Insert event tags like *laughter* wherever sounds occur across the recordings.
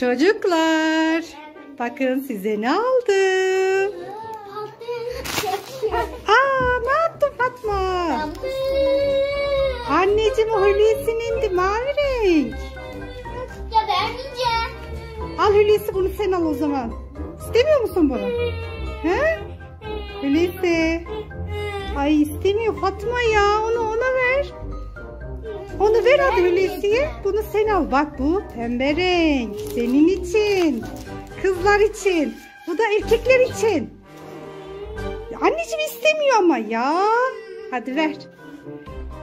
Çocuklar, bakın size ne aldım. Aa, ne yaptın Fatma? Anneciğim o Hulusi'nin de mavi renk. Ya vermeyeceğim. Al Hulusi bunu sen al o zaman. İstemiyor musun bunu? He? Hulusi. Ay istemiyor Fatma ya. Onu. Onu ver hadi Hulusi'ye. Bunu sen al. Bak bu pembe renk. Senin için. Kızlar için. Bu da erkekler için. Anneciğim istemiyor ama ya. Hadi ver.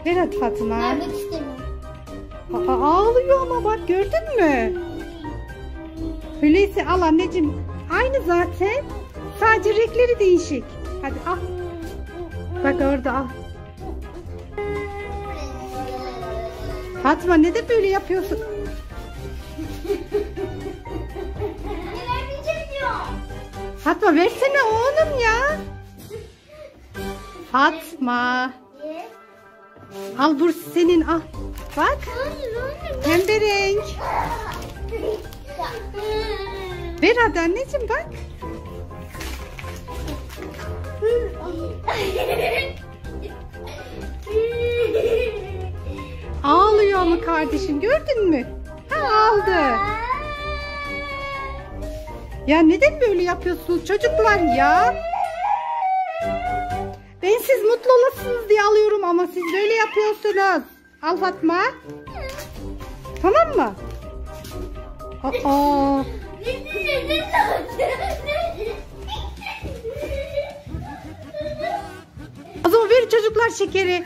Ver hadi Fatma. Vermek istemiyorum. Aa, ağlıyor ama bak gördün mü? Hulusi al anneciğim. Aynı zaten. Sadece renkleri değişik. Hadi al. Bak orada al. Fatma neden böyle yapıyorsun? Ne. Fatma versene oğlum ya. Fatma. Ne? Al bu senin al. Bak pembe renk. Ver hadi anneciğim bak. *laughs* Ama kardeşim gördün mü? Ha aldı. Ya neden böyle yapıyorsunuz çocuklar ya? Ben siz mutlu olasınız diye alıyorum ama siz böyle yapıyorsunuz. Al Fatma. Tamam mı? Aa, o zaman ver çocuklar şekeri.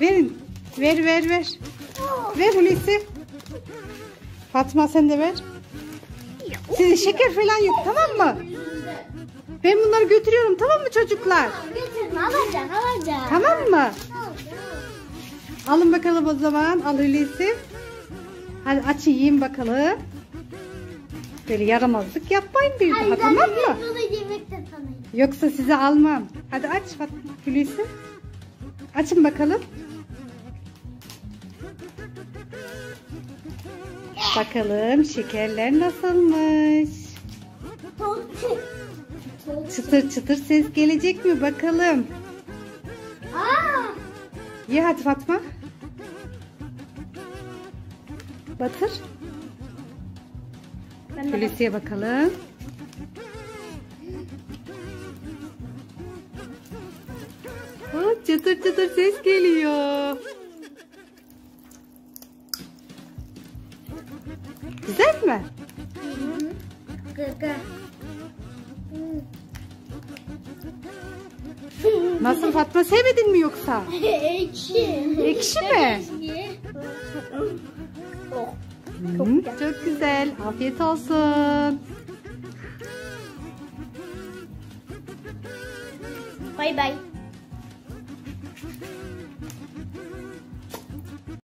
Verin. Ver ver ver. Ver Hulusi. Fatma sen de ver. Sizin şeker falan yok tamam mı? Ben bunları götürüyorum tamam mı çocuklar? Götürme alacağım alacağım. Tamam mı? Alın bakalım o zaman. Al Hulusi. Hadi aç yiyin bakalım. Böyle yaramazlık yapmayın bir daha tamam mı? Yoksa size almam. Hadi aç Hulusi. Açın bakalım. Bakalım şekerler nasılmış. Çıtır çıtır ses gelecek mi bakalım. Ye hadi Fatma. Batır. Hulusi'ye bakalım. Aa, çıtır çıtır ses geliyor. Güzel mi? Gaga. Nasıl Fatma sevmedin mi yoksa? Ekşi. Ekşi mi? Oh. Hı, çok güzel. Afiyet olsun. Bay bay.